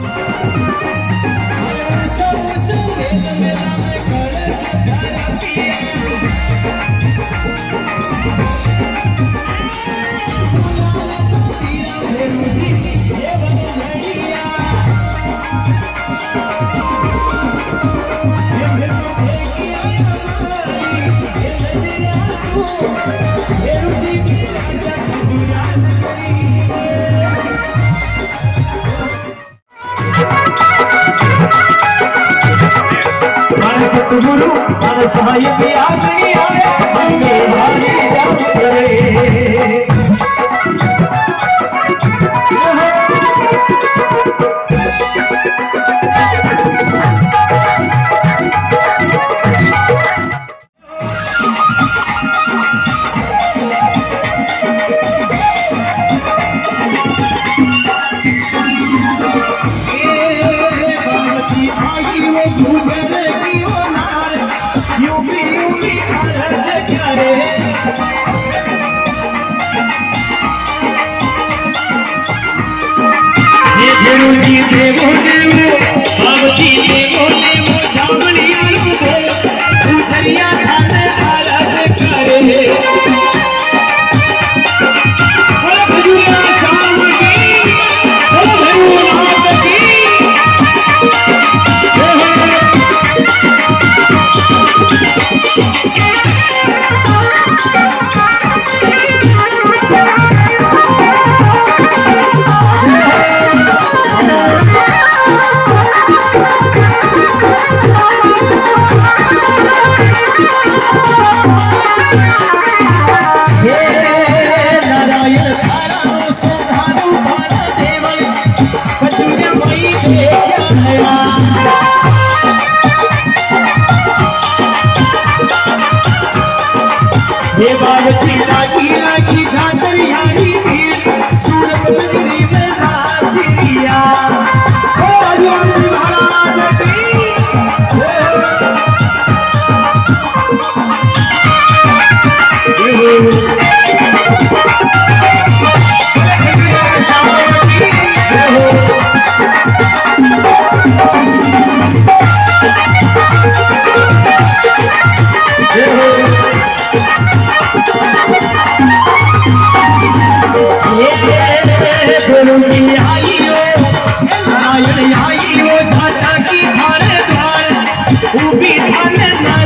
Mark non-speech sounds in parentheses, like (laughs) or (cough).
Música हर साहिब आए आए में भारी जान करे। Thank (laughs) you. जाया Ubi Anna